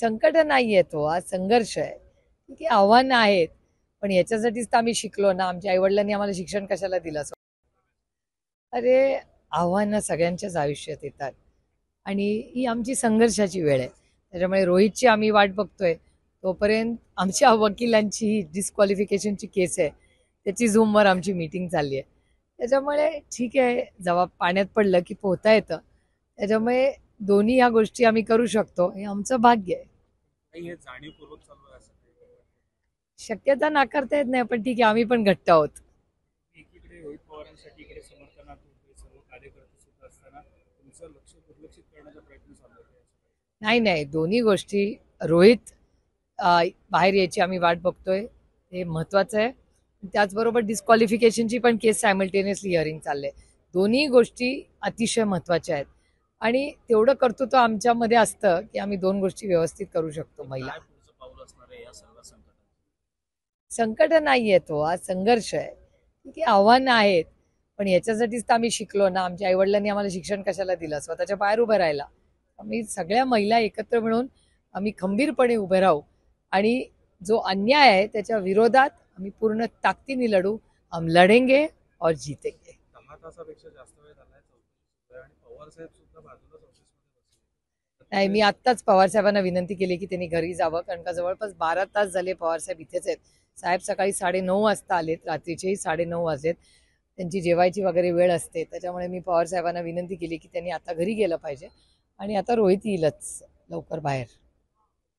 संकट नाही आहे तो आज संघर्ष आहे. ठीक आहे आव्हानं आहेत पण याच्यासाठीच तर आम्ही शिकलो ना. आमच्या आईवडिलांनी आम्हाला शिक्षण कशाला दिलं? असं अरे आव्हानं सगळ्यांच्याच आयुष्यात येतात. आणि ही आमची संघर्षाची वेळ आहे. त्याच्यामुळे रोहितची आम्ही वाट बघतोय. तोपर्यंत आमच्या वकिलांची ही डिस्क्वालिफिकेशनची केस आहे. त्याची झूमवर आमची मीटिंग चालली आहे. त्याच्यामुळे ठीक आहे जबाब पाण्यात पडलं की पोहता येतं. त्याच्यामुळे दोन्ही ह्या गोष्टी आम्ही करू शकतो. हे आमचं भाग्य आहे. काही हे जाणीवपूर्वक चालू आहे असं काही शक्यता नाकारता येत नाही पण ठीक आहे आम्ही पण घट्ट आहोत. एकीकडे रोहित पवारांसाठी इकडे समर्थनात उभे सर्व कार्यकर्ते सुद्धा असताना तुमचं लक्ष दुर्लक्षित करण्याचा प्रयत्न चालू आहे. नाही नाही दोन्ही गोष्टी रोहित अं, बाहेर यायची आम्ही वाट बघतोय. हे महत्वाचं आहे. त्याचबरोबर डिस्क्वालिफिकेशनची पण केस सायमल्टेनियसली हिअरिंग चाललंय. दोन्ही गोष्टी अतिशय महत्त्वाच्या आहेत. आणि तेवढं कर्तृत्व आमच्यामध्ये असतं की आम्ही दोन गोष्टी व्यवस्थित करू शकतो महिला. संकट नाही आहे तो आज संघर्ष आहे. ठीक आहे आव्हानं आहेत पण याच्यासाठीच तर आम्ही शिकलो ना. आमच्या आईवडिलांनी आम्हाला शिक्षण कशाला दिलं? स्वतःच्या पायावर उभं राहायला. आम्ही सगळ्या महिला एकत्र मिळून आम्ही खंबीरपणे उभे राहू. आणि जो अन्याय आहे त्याच्या विरोधात आम्ही पूर्ण ताकदीने लढू. हम लढेंगे और जीतेंगे. नाही मी आत्ताच पवार साहेबांना विनंती केली की त्यांनी घरी जावं कारण का जवळपास बारा तास झाले पवार साहेब इथेच आहेत. साहेब सकाळी साडेनऊ वाजता आलेत रात्रीचेही साडेनऊ वाजलेत. त्यांची जेवायची वगैरे वेळ असते त्याच्यामुळे मी पवार साहेबांना विनंती केली की त्यांनी आता घरी गेलं पाहिजे. आणि आता रोहित येईलच लवकर बाहेर.